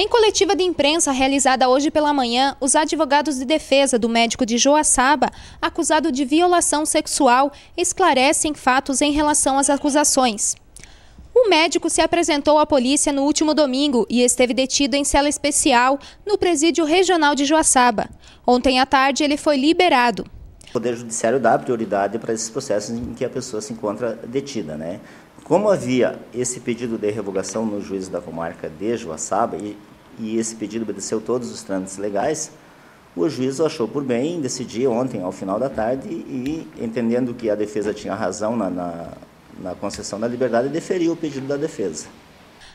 Em coletiva de imprensa realizada hoje pela manhã, os advogados de defesa do médico de Joaçaba, acusado de violação sexual, esclarecem fatos em relação às acusações. O médico se apresentou à polícia no último domingo e esteve detido em cela especial no presídio regional de Joaçaba. Ontem à tarde, ele foi liberado. O Poder Judiciário dá prioridade para esses processos em que a pessoa se encontra detida, né? Como havia esse pedido de revogação no juízo da comarca de Joaçaba e, e esse pedido obedeceu todos os trâmites legais, o juiz achou por bem decidir ontem, ao final da tarde, e entendendo que a defesa tinha razão na, na, na concessão da liberdade, deferiu o pedido da defesa.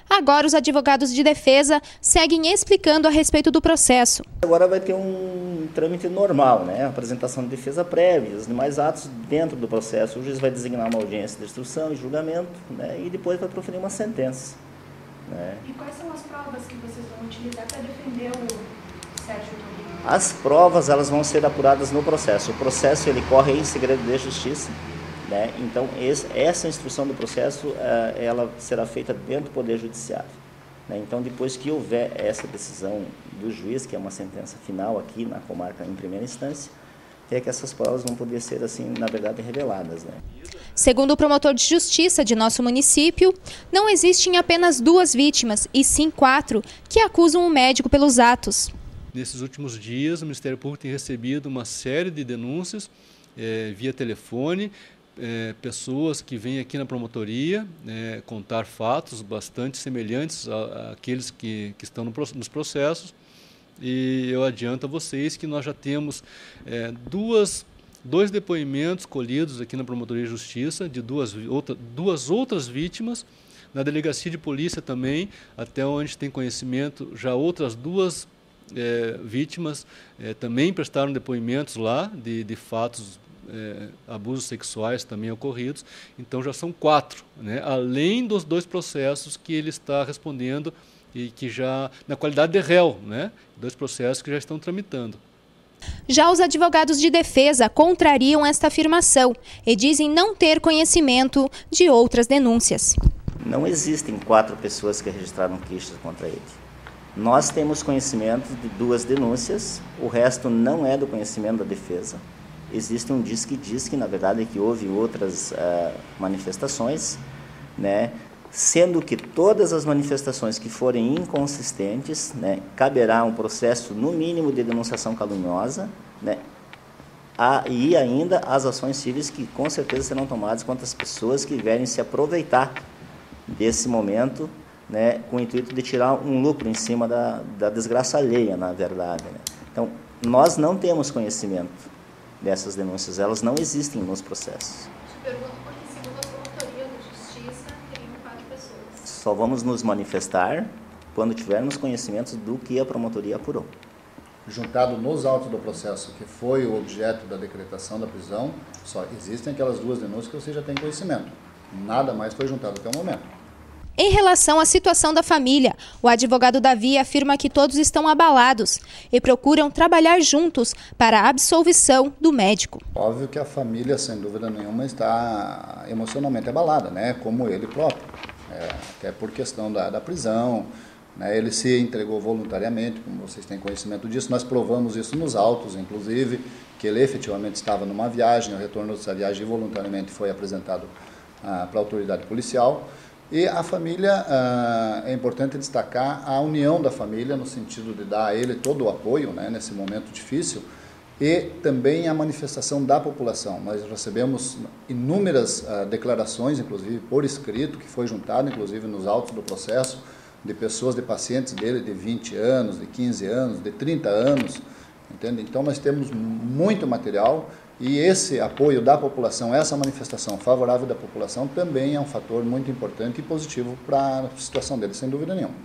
Agora, os advogados de defesa seguem explicando a respeito do processo. Agora vai ter um trâmite normal, né? apresentação de defesa prévia, os demais atos dentro do processo. O juiz vai designar uma audiência de instrução e julgamento né? e depois vai proferir uma sentença. Né? E quais são as provas que vocês vão utilizar para defender o Sérgio Torino? As provas elas vão ser apuradas no processo. O processo ele corre em segredo de justiça. Né? Então, esse, essa instrução do processo uh, ela será feita dentro do Poder Judiciário. Né? Então, depois que houver essa decisão do juiz, que é uma sentença final aqui na comarca em primeira instância, é que essas provas vão poder ser, assim, na verdade, reveladas. Né? Segundo o promotor de justiça de nosso município, não existem apenas duas vítimas, e sim quatro, que acusam o médico pelos atos. Nesses últimos dias, o Ministério Público tem recebido uma série de denúncias é, via telefone é, pessoas que vêm aqui na promotoria é, contar fatos bastante semelhantes àqueles que, que estão no, nos processos. E eu adianto a vocês que nós já temos é, duas, dois depoimentos colhidos aqui na Promotoria de Justiça de duas, outra, duas outras vítimas. Na delegacia de polícia também, até onde tem conhecimento, já outras duas é, vítimas é, também prestaram depoimentos lá de, de fatos é, abusos sexuais também ocorridos. Então já são quatro, né? além dos dois processos que ele está respondendo e que já, na qualidade de réu, né? dois processos que já estão tramitando. Já os advogados de defesa contrariam esta afirmação e dizem não ter conhecimento de outras denúncias. Não existem quatro pessoas que registraram queixas contra ele. Nós temos conhecimento de duas denúncias, o resto não é do conhecimento da defesa existe um diz que diz que, na verdade, que houve outras uh, manifestações, né? sendo que todas as manifestações que forem inconsistentes, né, caberá um processo, no mínimo, de denunciação caluniosa, né, a, e ainda as ações civis que com certeza serão tomadas contra as pessoas que vierem se aproveitar desse momento, né, com o intuito de tirar um lucro em cima da, da desgraça alheia, na verdade. Né. Então, nós não temos conhecimento dessas denúncias, elas não existem nos processos. Te pergunto porque, segundo a promotoria da justiça, teriam quatro pessoas. Só vamos nos manifestar quando tivermos conhecimento do que a promotoria apurou. Juntado nos autos do processo, que foi o objeto da decretação da prisão, só existem aquelas duas denúncias que você já tem conhecimento. Nada mais foi juntado até o momento. Em relação à situação da família, o advogado Davi afirma que todos estão abalados e procuram trabalhar juntos para a absolvição do médico. Óbvio que a família, sem dúvida nenhuma, está emocionalmente abalada, né? como ele próprio, é, até por questão da, da prisão. Né? Ele se entregou voluntariamente, como vocês têm conhecimento disso. Nós provamos isso nos autos, inclusive, que ele efetivamente estava numa viagem. O retorno dessa viagem voluntariamente foi apresentado ah, para a autoridade policial. E a família, ah, é importante destacar a união da família, no sentido de dar a ele todo o apoio né, nesse momento difícil, e também a manifestação da população. Nós recebemos inúmeras ah, declarações, inclusive por escrito, que foi juntado, inclusive, nos autos do processo, de pessoas, de pacientes dele de 20 anos, de 15 anos, de 30 anos, entende? Então, nós temos muito material e esse apoio da população, essa manifestação favorável da população também é um fator muito importante e positivo para a situação dele, sem dúvida nenhuma.